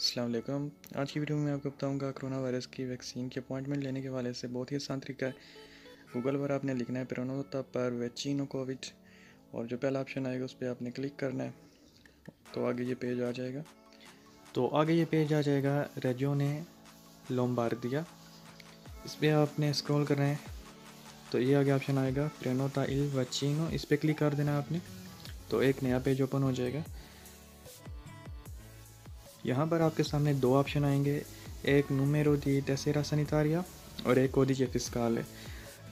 असलम आज की वीडियो में मैं आपको बताऊँगा कोरोना वायरस की वैक्सीन की अपॉइंटमेंट लेने के वाले से बहुत ही आसान तरीका है। गूगल पर आपने लिखना है प्रोनोता पर वैक्सीनो कोविड, और जो पहला ऑप्शन आएगा उस पर आपने क्लिक करना है। तो आगे ये पेज आ जाएगा। तो आगे ये पेज आ जाएगा रेजो ने लोमबार दिया। इस पर आपने स्क्रॉल करना है। तो ये आगे ऑप्शन आएगा प्रेनोता इल वैक्सीनो। इस पर क्लिक कर देना है आपने। तो एक नया पेज ओपन हो जाएगा। यहाँ पर आपके सामने दो ऑप्शन आएँगे। एक नूमेरो दी टेसेरा सनितारिया और एक कोदिजे फिस्काल है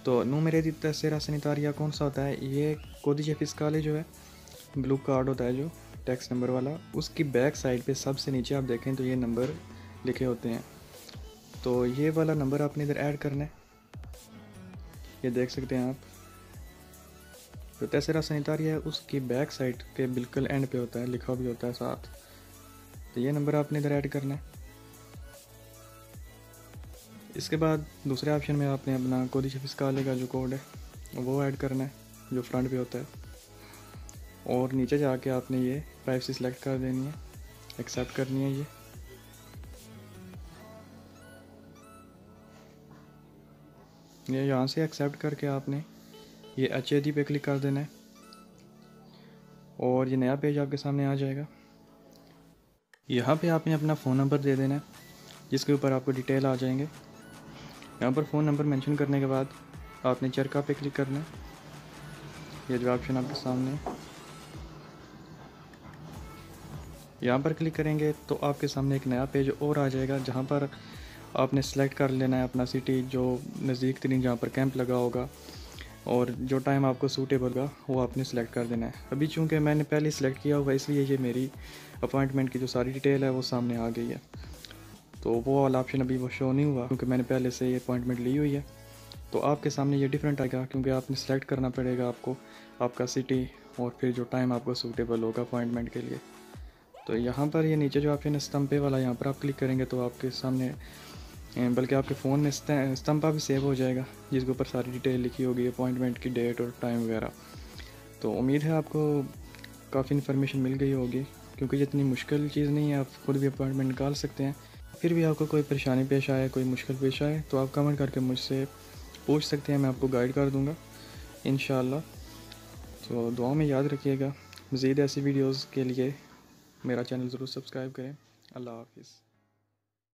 तो नूमेरो दी टेसेरा सनितारिया कौन सा होता है? ये कोदिजे फिस्काल जो है ब्लू कार्ड होता है जो टैक्स नंबर वाला। उसकी बैक साइड पे सबसे नीचे आप देखें तो ये नंबर लिखे होते हैं। तो ये वाला नंबर आपने इधर ऐड करना है। ये देख सकते हैं आप। जो तेसरा सनितारिया है, उसकी बैक साइड के बिल्कुल एंड पे होता है, लिखा भी होता है साथ। तो ये नंबर आपने इधर ऐड करना है। इसके बाद दूसरे ऑप्शन में आपने अपना कोदी शफिस काले का जो कोड है, वो ऐड करना है, जो फ्रंट पे होता है। और नीचे जाके आपने ये प्राइवेसी सिलेक्ट कर देनी है, एक्सेप्ट करनी है ये। ये यहाँ से एक्सेप्ट करके आपने ये एच पे क्लिक कर देना है। और ये नया पेज आपके सामने आ जाएगा। यहाँ पे आपने अपना फ़ोन नंबर दे देना है, जिसके ऊपर आपको डिटेल आ जाएँगे। यहाँ पर फ़ोन नंबर मेंशन करने के बाद आपने चरका पे क्लिक करना है। ये जो ऑप्शन आपके सामने यहाँ पर क्लिक करेंगे तो आपके सामने एक नया पेज और आ जाएगा, जहाँ पर आपने सेलेक्ट कर लेना है अपना सिटी, जो नज़दीक तरीन जहाँ पर कैंप लगा होगा। और जो टाइम आपको सूटेबल का, वो आपने सेलेक्ट कर देना है। अभी चूँकि मैंने पहले सेलेक्ट किया हुआ, इसलिए ये मेरी अपॉइंटमेंट की जो सारी डिटेल है, वो सामने आ गई है। तो वो वाला ऑप्शन अभी वो शो नहीं हुआ, क्योंकि मैंने पहले से ये अपॉइंटमेंट ली हुई है। तो आपके सामने ये डिफरेंट आएगा, क्योंकि आपने सेलेक्ट करना पड़ेगा आपको, आपका सिटी और फिर जो टाइम आपको सूटेबल होगा अपॉइंटमेंट के लिए। तो यहाँ पर ये नीचे जो ऑप्शन है स्तंपे वाला, यहाँ पर आप क्लिक करेंगे तो आपके सामने बल्कि आपके फ़ोन में स्तंपा भी सेव हो जाएगा, जिसके ऊपर सारी डिटेल लिखी होगी अपॉइंटमेंट की डेट और टाइम वगैरह। तो उम्मीद है आपको काफ़ी इन्फॉर्मेशन मिल गई होगी, क्योंकि ये इतनी मुश्किल चीज़ नहीं है, आप खुद भी अपॉइंटमेंट निकाल सकते हैं। फिर भी आपको कोई परेशानी पेश आए, कोई मुश्किल पेश आए तो आप कमेंट करके मुझसे पूछ सकते हैं, मैं आपको गाइड कर दूँगा इन तो दुआ में याद रखिएगा, मज़ीद ऐसी वीडियोज़ के लिए मेरा चैनल ज़रूर सब्सक्राइब करें। अल्लाह हाफिज़।